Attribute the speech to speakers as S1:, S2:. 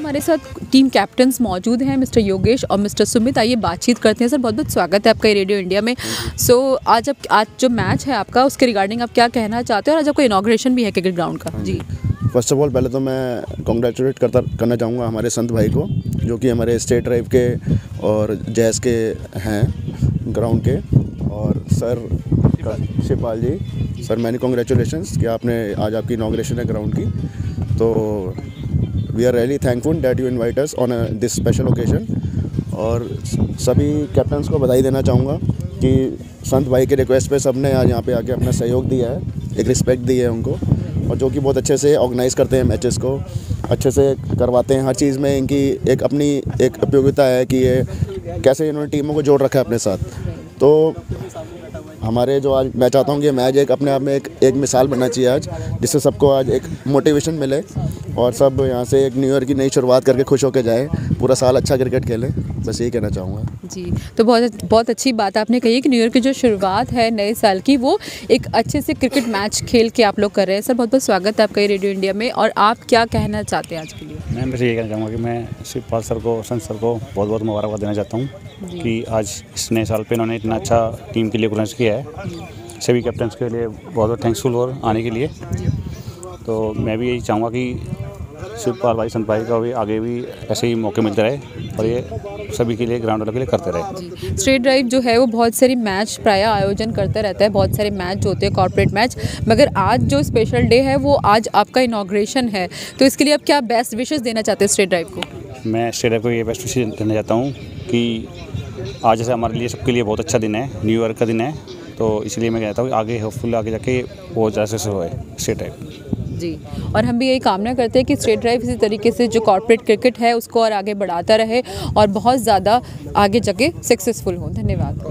S1: हमारे साथ team captain मौजूद हैं मिस्टर योगेश और मिस्टर सुमित। आइए बातचीत करते हैं। सर बहुत बहुत स्वागत है आपका रेडियो इंडिया में। सो so, आज अब आज जो मैच है आपका उसके रिगार्डिंग आप क्या कहना चाहते हो? और आज आपका इनाग्रेशन भी है क्रिकेट ग्राउंड का। जी।
S2: फ़र्स्ट ऑफ़ ऑल पहले तो मैं कॉन्ग्रेचुलेट करता करना चाहूँगा हमारे संत भाई को जो कि हमारे स्टेट ड्राइव के और जैस के हैं ग्राउंड के। और sir Shivpal ji. Sir many congratulation कि आपने आज आपकी इनाग्रेशन है ग्राउंड की। तो we are really thankful that you invite us on this special occasion और सभी कैप्टन्स को बधाई देना चाहूँगा कि संत भाई के रिक्वेस्ट पे सबने आज यहाँ पे आके अपना सहयोग दिया है, एक रिस्पेक्ट दी है उनको। और जो कि बहुत अच्छे से ऑर्गेनाइज़ करते हैं मैचेस को, अच्छे से करवाते हैं हर चीज़ में। इनकी एक अपनी एक उपयोगिता है कि ये कैसे इन्होंने टीमों को जोड़ रखा है अपने साथ। तो हमारे जो आज मैं चाहता हूँ कि मैच एक अपने आप में एक एक मिसाल बनना चाहिए आज जिससे सबको आज एक मोटिवेशन मिले और सब यहाँ से एक न्यू ईयर की नई शुरुआत करके खुश होकर जाएँ पूरा साल अच्छा क्रिकेट खेलें बस यही कहना चाहूँगा।
S1: जी तो बहुत बहुत अच्छी बात आपने कही कि न्यू ईयर की जो शुरुआत है नए साल की वो एक अच्छे से क्रिकेट मैच खेल के आप लोग कर रहे हैं। सर बहुत बहुत स्वागत है आपका रेडियो इंडिया में और आप क्या कहना चाहते हैं आज के लिए?
S3: मैं बस ये कहना चाहूँगा कि मैं शिवपाल सर को संत सर को बहुत बहुत मुबारकबाद देना चाहता हूँ कि आज इस नए साल पर इन्होंने इतना अच्छा टीम के लिए ऑर्गेनाइज किया है। सभी कैप्टन्स के लिए बहुत बहुत थैंक्सफुल और आने के लिए। तो मैं भी यही चाहूँगा कि शिवपाल भाई संत भाई का भी आगे भी ऐसे ही मौके मिलते रहे और ये सभी के लिए ग्राउंड वालों के लिए करते रहे।
S1: स्ट्रेट ड्राइव जो है वो बहुत सारी मैच प्राय आयोजन करता रहता है। बहुत सारे मैच होते हैं कॉर्पोरेट मैच मगर आज जो स्पेशल डे है वो आज आपका इनाग्रेशन है। तो इसके लिए आप क्या बेस्ट विशेष देना चाहते हैं स्ट्रेट ड्राइव को?
S3: मैं स्ट्रेट ड्राइव को ये बेस्ट विशेष देना चाहता हूँ कि आज जैसे हमारे लिए सबके लिए बहुत अच्छा दिन है। न्यू ईयर का दिन है। तो इसलिए मैं कहता हूँ आगे होपफुल आगे जाके वो जैसे से होए स्टेट ड्राइव
S1: जी, और हम भी यही कामना करते हैं कि स्टेट ड्राइव इसी तरीके से जो कॉरपोरेट क्रिकेट है, उसको और आगे बढ़ाता रहे और बहुत ज़्यादा आगे जाके सक्सेसफुल हो। धन्यवाद।